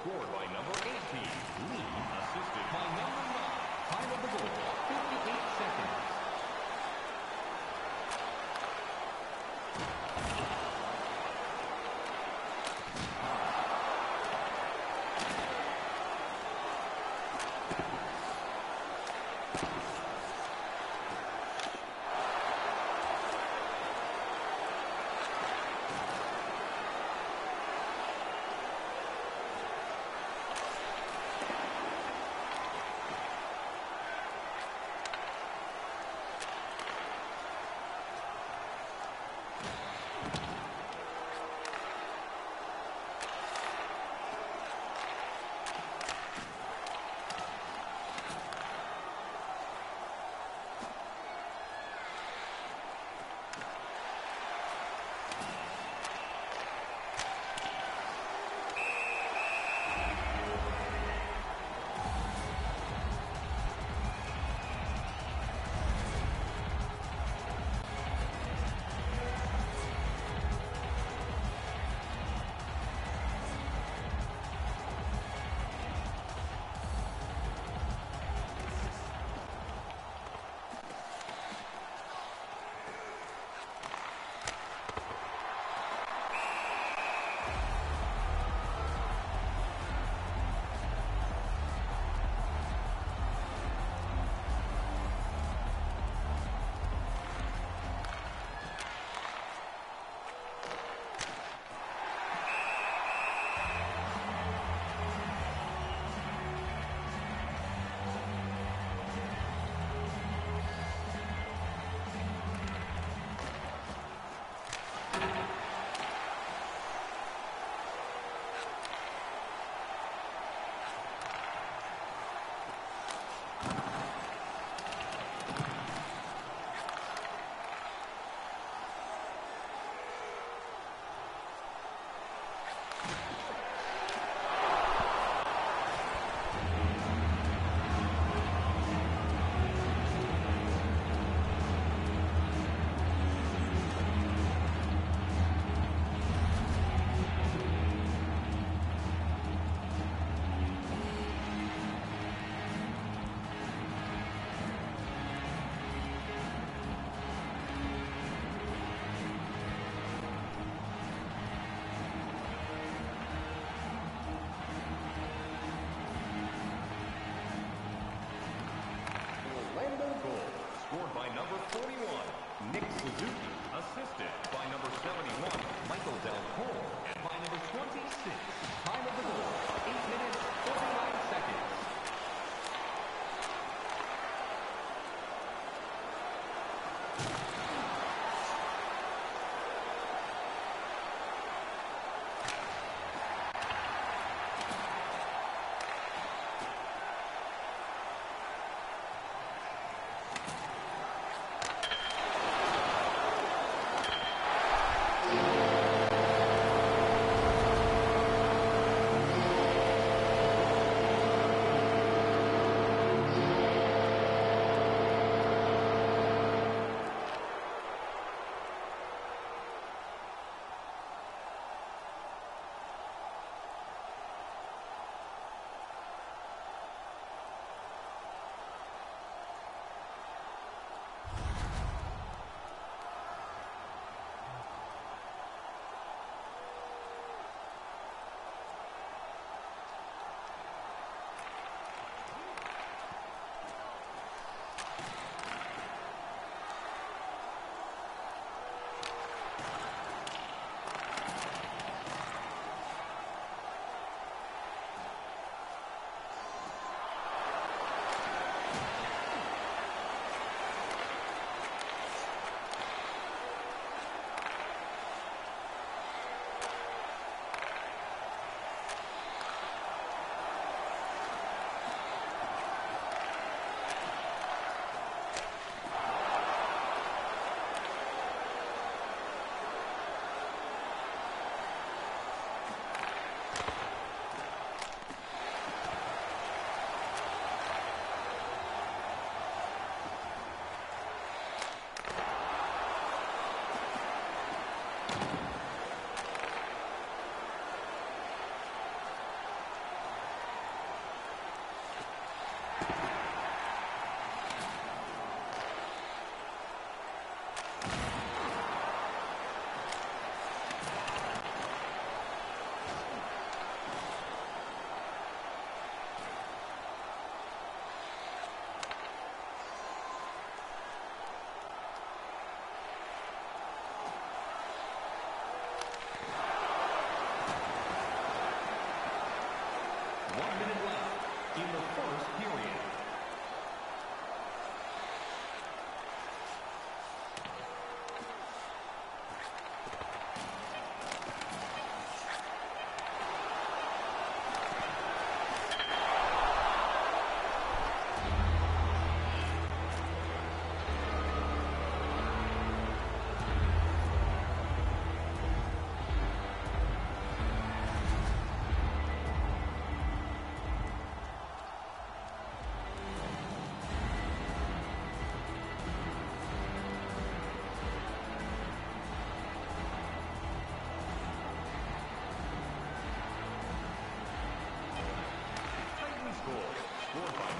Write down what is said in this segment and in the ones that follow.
Scored by number 18, Lee. Assisted by number 9. Time of the goal, 58 seconds. Scored. Scored by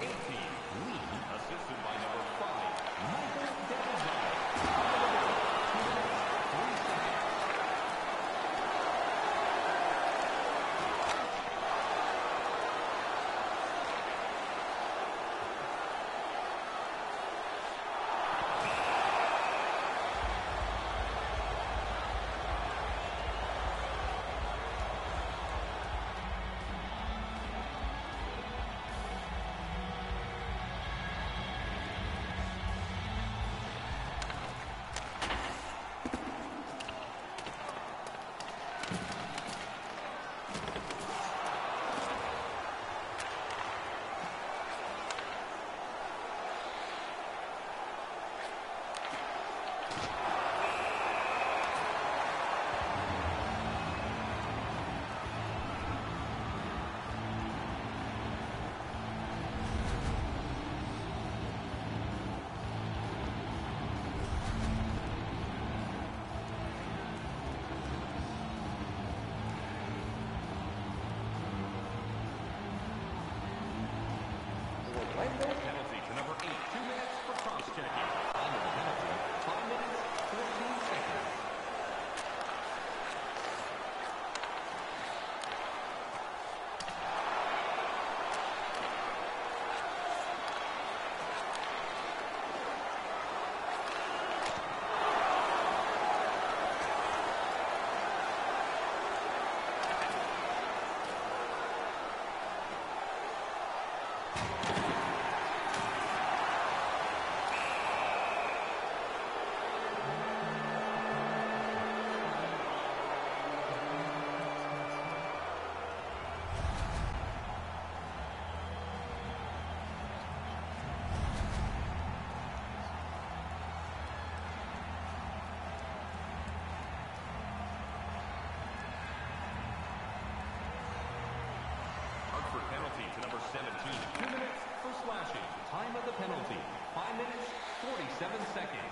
18. 17, 2 minutes for slashing. Time of the penalty, 5 minutes, 47 seconds.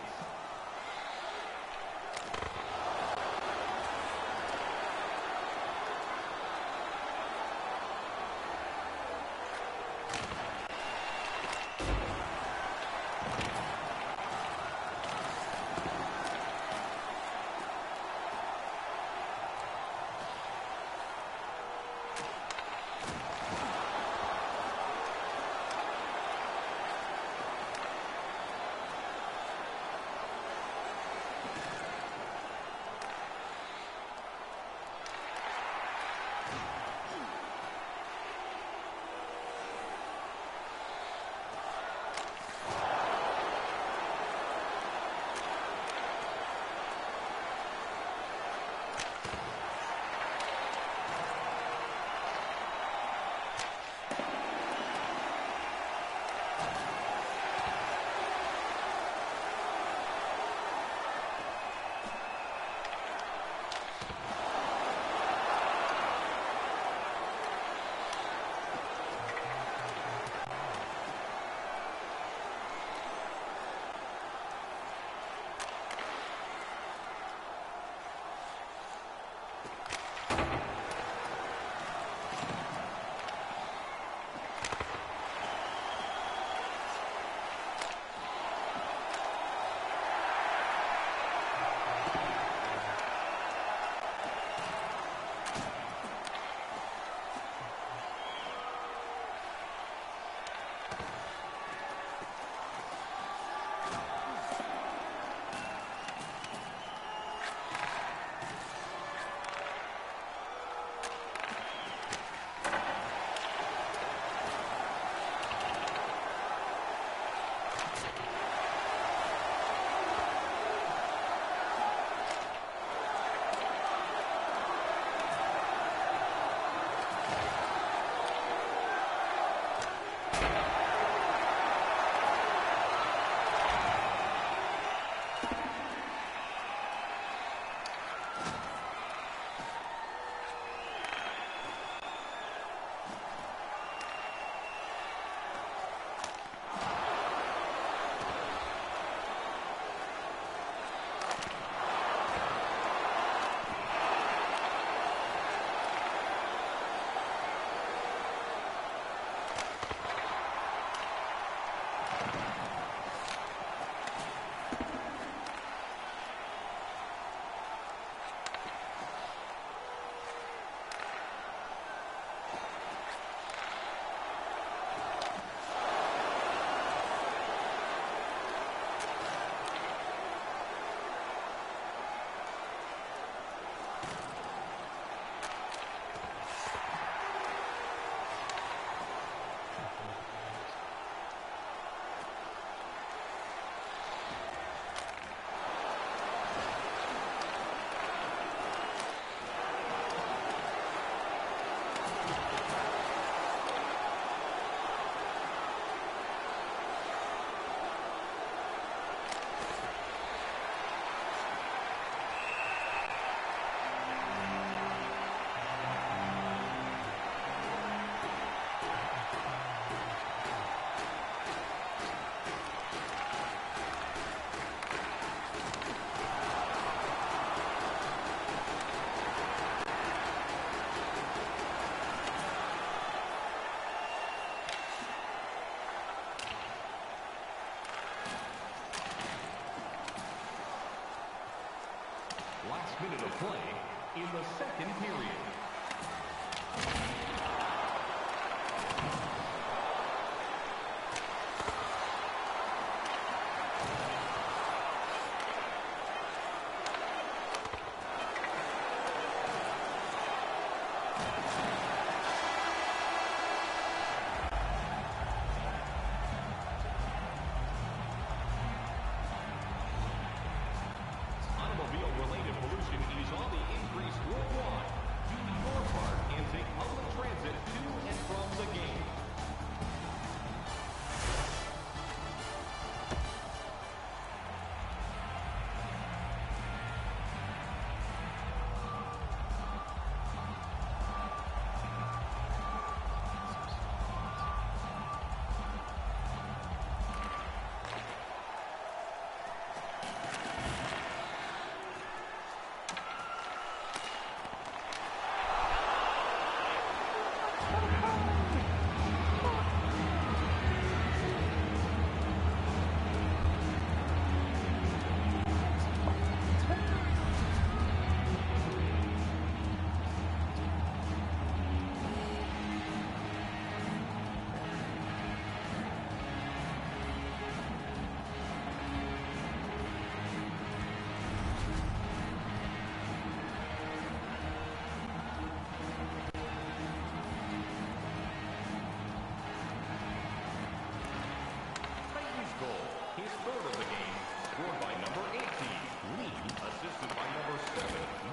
second period.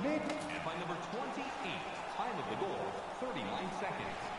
Nick. And by number 28, time of the goal, 39 seconds.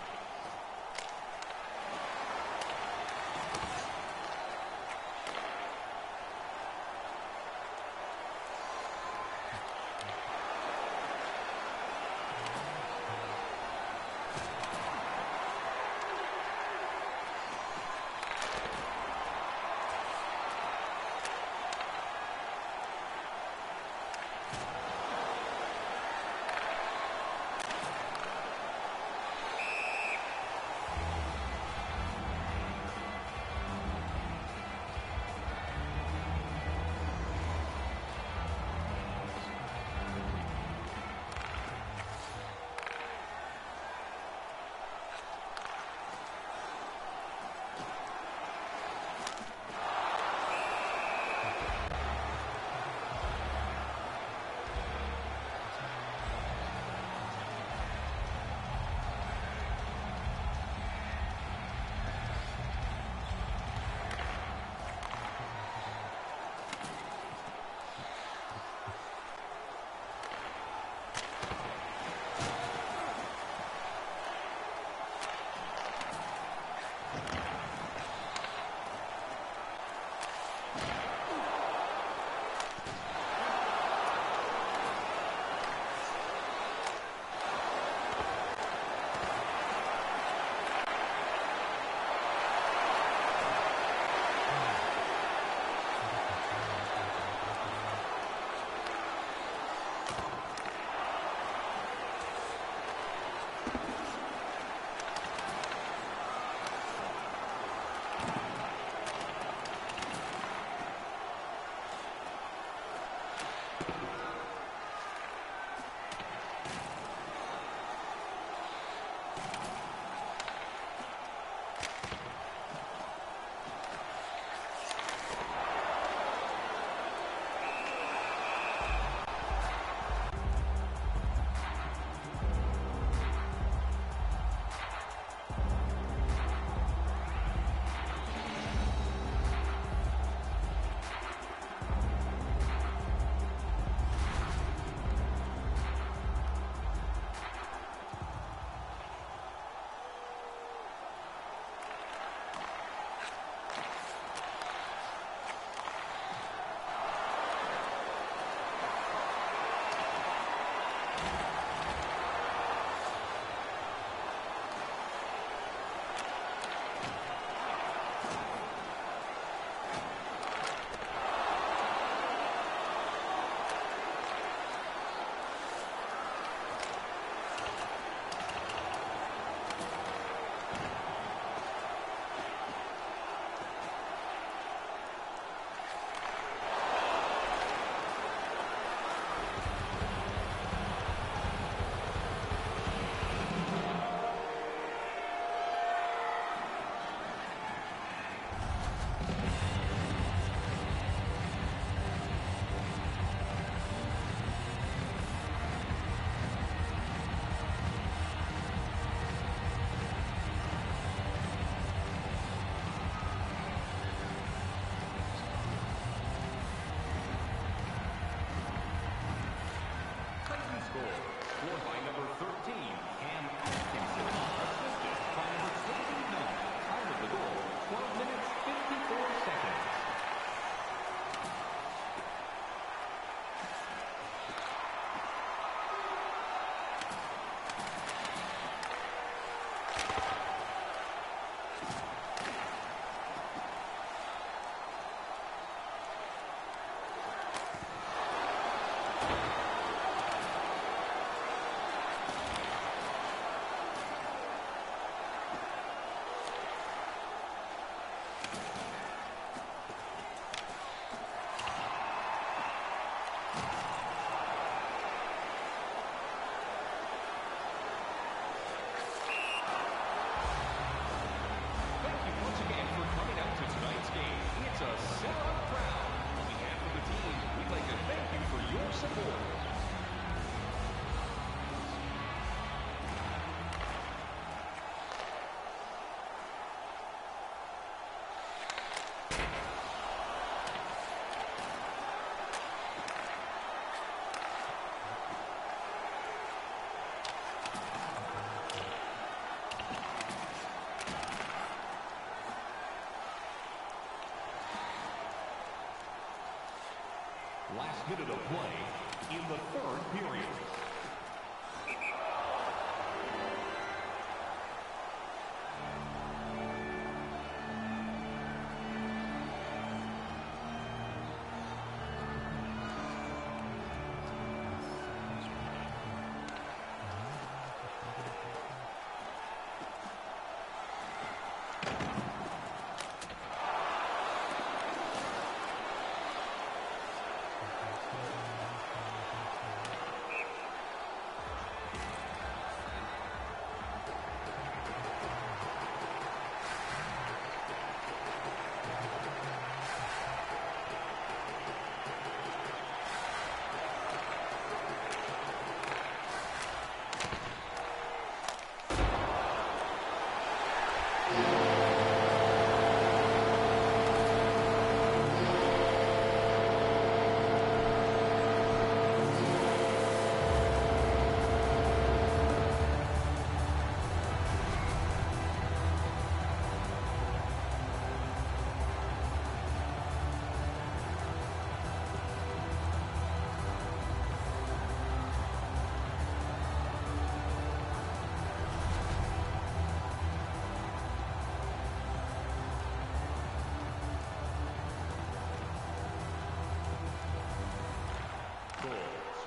minute of play in the third period.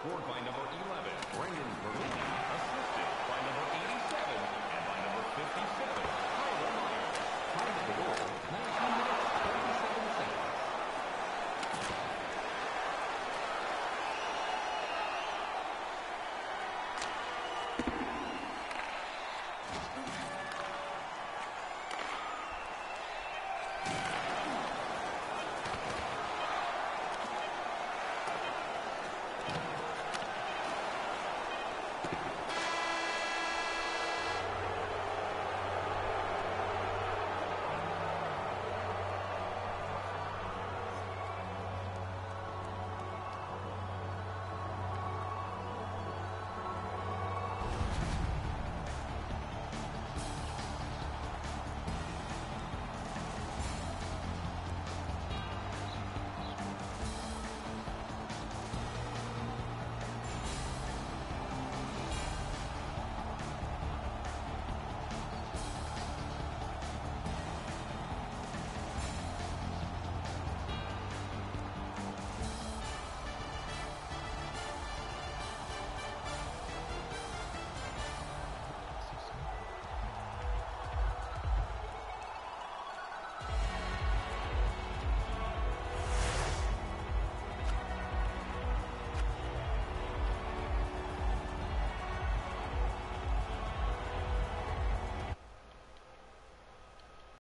scored by number